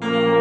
much.